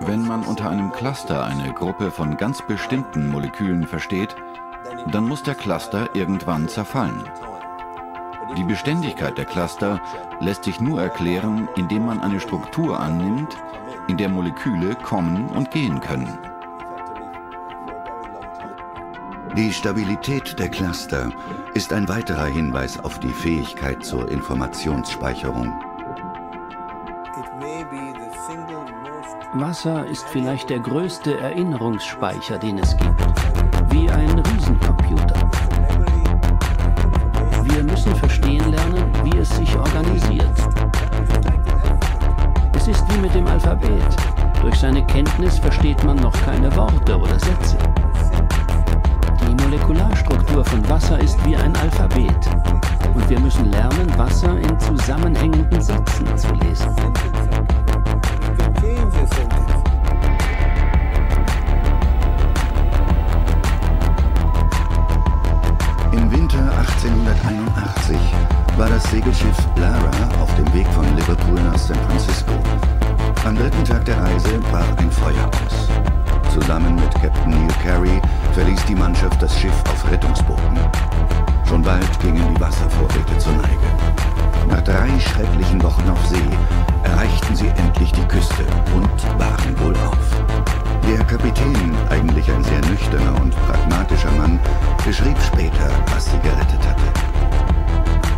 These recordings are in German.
Wenn man unter einem Cluster eine Gruppe von ganz bestimmten Molekülen versteht, dann muss der Cluster irgendwann zerfallen. Die Beständigkeit der Cluster lässt sich nur erklären, indem man eine Struktur annimmt, in der Moleküle kommen und gehen können. Die Stabilität der Cluster ist ein weiterer Hinweis auf die Fähigkeit zur Informationsspeicherung. Wasser ist vielleicht der größte Erinnerungsspeicher, den es gibt. Wie ein Riesencomputer. Wir müssen verstehen lernen, wie es sich organisiert. Es ist wie mit dem Alphabet. Durch seine Kenntnis versteht man noch keine Worte oder Sätze. Die Molekularstruktur von Wasser ist wie ein Alphabet. Und wir müssen lernen, Wasser in zusammenhängenden Sätzen zu lesen. Im Winter 1881 war das Segelschiff Lara auf dem Weg von Liverpool nach San Francisco. Am dritten Tag der Reise brach ein Feuer aus. Zusammen mit Captain Neil Carey verließ die Mannschaft das Schiff auf Rettungsbooten. Schon bald gingen die Wasservorräte zur Neige. Nach drei schrecklichen Wochen auf See nüchterner und pragmatischer Mann, beschrieb später, was sie gerettet hatte.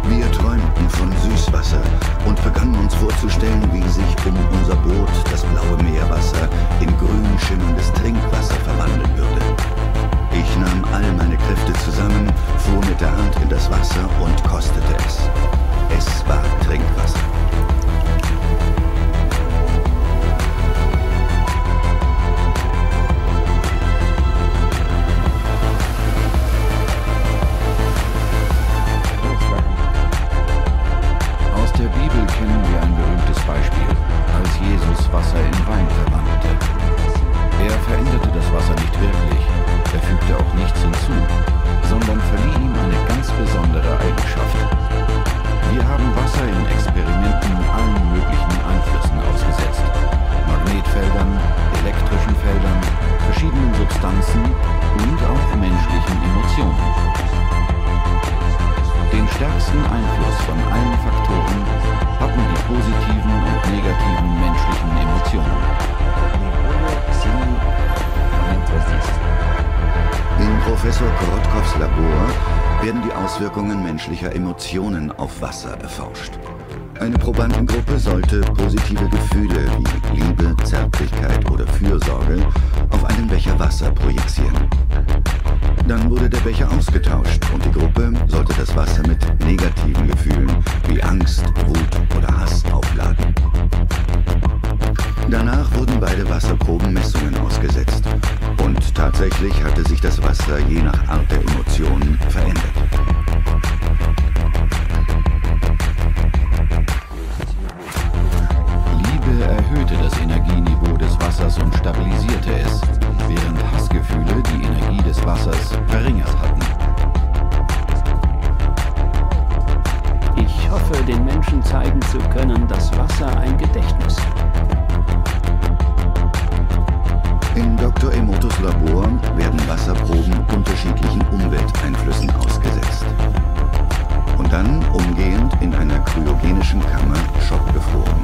Wir träumten von Süßwasser und begannen uns vorzustellen, wie sich um unser Boot das blaue Meerwasser fügte auch nichts hinzu, sondern verlieh ihm eine ganz besondere Eigenschaft. Wir haben Wasser in Experimenten allen möglichen Einflüssen ausgesetzt. Magnetfeldern, elektrischen Feldern, verschiedenen Substanzen und auch menschlichen Emotionen. Den stärksten Einfluss von allen Faktoren hatten die positiven und negativen menschlichen Emotionen. In Professor Korotkows Labor werden die Auswirkungen menschlicher Emotionen auf Wasser erforscht. Eine Probandengruppe sollte positive Gefühle wie Liebe, Zärtlichkeit oder Fürsorge auf einen Becher Wasser projizieren. Dann wurde der Becher ausgetauscht und die Gruppe sollte das Wasser mit negativen Gefühlen tatsächlich hatte sich das Wasser je nach Art der Emotionen verändert. Liebe erhöhte das Energieniveau des Wassers und stabilisierte es, während Hassgefühle die Energie des Wassers verringert hatten. Ich hoffe, den Menschen zeigen zu können, Dr. Emotos Labor werden Wasserproben unterschiedlichen Umwelteinflüssen ausgesetzt. Und dann umgehend in einer kryogenischen Kammer schockgefroren.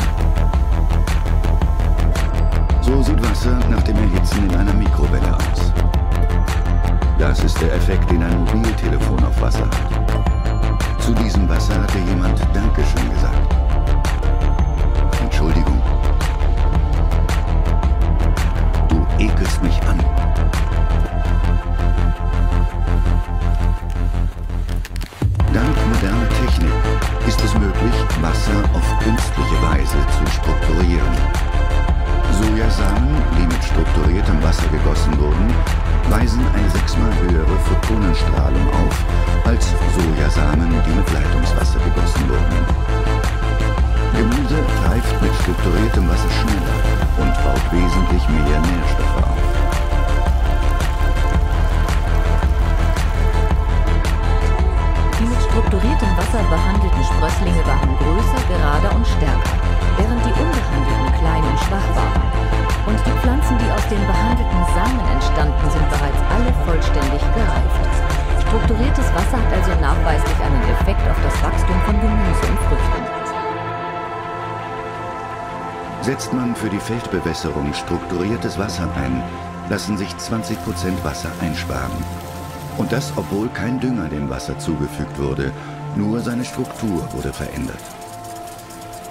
So sieht Wasser nach dem Erhitzen in einer Mikrowelle aus. Das ist der Effekt, den ein Mobiltelefon auf Wasser hat. Zu diesem Wasser hatte jemand Dankeschön gesagt. Entschuldigung. Strahlung auf als Sojasamen, die mit Leitungswasser gegossen wurden. Gemüse reift mit strukturiertem Wasser schneller und baut wesentlich mehr Nährstoffe auf. Die mit strukturiertem Wasser behandelten Sprösslinge waren größer, gerader und stärker, während die unbehandelten klein und schwach waren. Und die Pflanzen, die aus den behandelten Samen entstanden, sind bereits alle vollständig gereift kleinen nachweislich einen Effekt auf das Wachstum von Gemüse und Früchten. Setzt man für die Feldbewässerung strukturiertes Wasser ein, lassen sich 20% Wasser einsparen. Und das, obwohl kein Dünger dem Wasser zugefügt wurde, nur seine Struktur wurde verändert.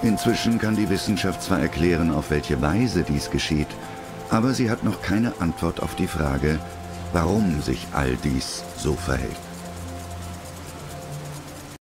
Inzwischen kann die Wissenschaft zwar erklären, auf welche Weise dies geschieht, aber sie hat noch keine Antwort auf die Frage, warum sich all dies so verhält.